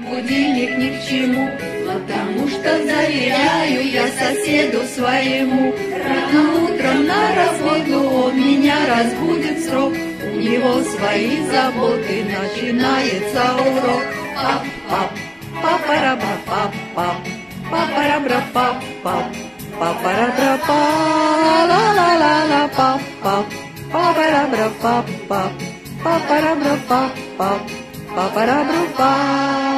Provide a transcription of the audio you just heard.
Будильник ни к чему, потому что доверяю я соседу своему. Рано утром на работу он меня разбудит срок. У него свои заботы, начинается урок. Пап-пап, папара-пап-пап, папарабра пап пап папарабра, па, ла-ла-ла-ла-пап-пап, папарабра пап пап папарабра пап пап папарабра, пап.